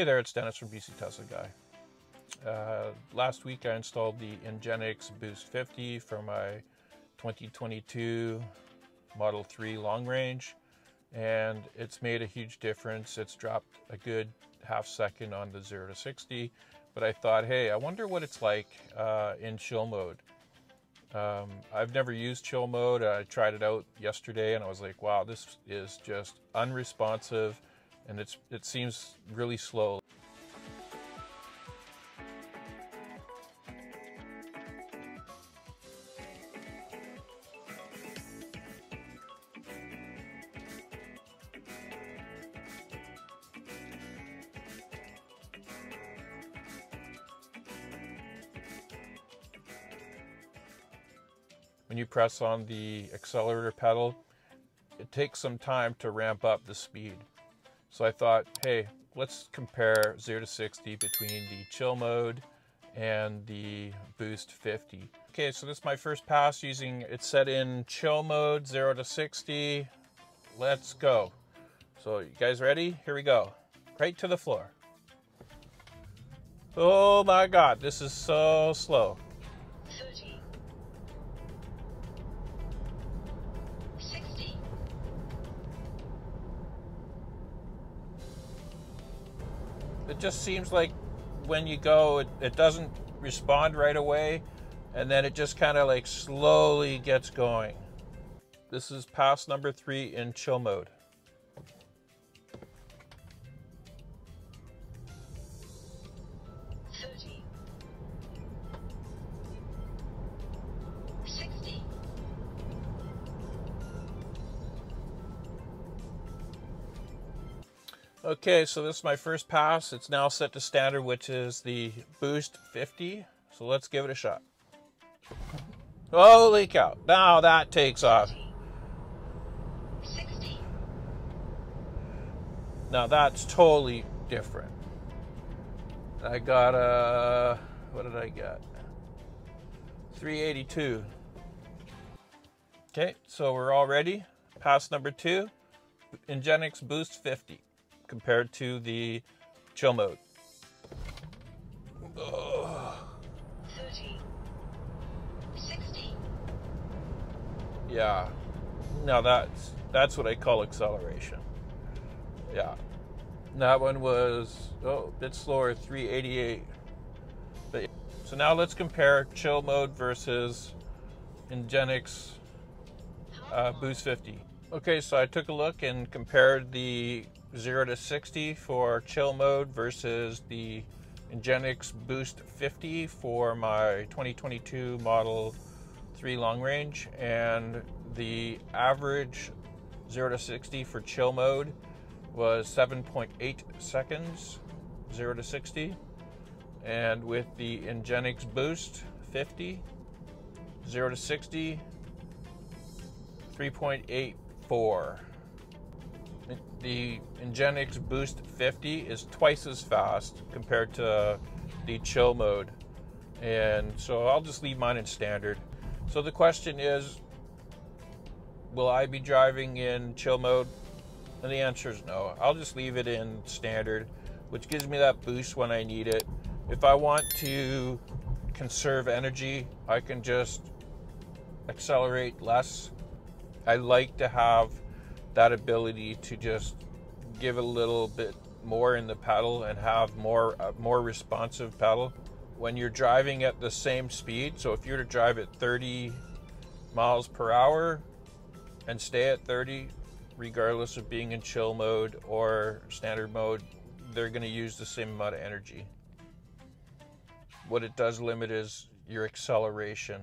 Hey there, it's Dennis from BC Tesla Guy. Uh, last week I installed the Ingenext Boost 50 for my 2022 Model 3 long range and it's made a huge difference. It's dropped a good half second on the 0 to 60 but I thought, hey, I wonder what it's like uh, in chill mode. Um, I've never used chill mode. I tried it out yesterday and I was like, wow, this is just unresponsive and it's it seems really slow. when you press on the accelerator pedal, it takes some time to ramp up the speed. So I thought, hey, let's compare 0 to 60 between the chill mode and the boost 50. Okay, so this is my first pass using, it's set in chill mode, 0 to 60. Let's go. So you guys ready? Here we go. Right to the floor. Oh my God, this is so slow. It just seems like when you go, it, it doesn't respond right away, and then it just kind of like slowly gets going. This is pass number three in chill mode. Okay, so this is my first pass. It's now set to standard, which is the Boost 50. So let's give it a shot. Holy cow. Now that takes off. 60. Now that's totally different. I got a, what did I get? 382. Okay, so we're all ready. Pass number two, Ingenext Boost 50 compared to the chill mode. Ugh. 30, 60. Yeah. Now that's that's what I call acceleration. Yeah. That one was oh a bit slower, 388. But, so now let's compare chill mode versus Ingenext uh, Boost 50. Okay, so I took a look and compared the 0 to 60 for chill mode versus the Ingenext Boost 50 for my 2022 Model 3 long range. And the average 0 to 60 for chill mode was 7.8 seconds, 0 to 60. And with the Ingenext Boost 50, 0 to 60, 3.84 the Ingenext Boost 50 is twice as fast compared to the chill mode. And so I'll just leave mine in standard. So the question is, will I be driving in chill mode? And the answer is no. I'll just leave it in standard, which gives me that boost when I need it. If I want to conserve energy, I can just accelerate less. I like to have that ability to just give a little bit more in the pedal and have more uh, more responsive pedal when you're driving at the same speed so if you're to drive at 30 miles per hour and stay at 30 regardless of being in chill mode or standard mode they're going to use the same amount of energy. What it does limit is your acceleration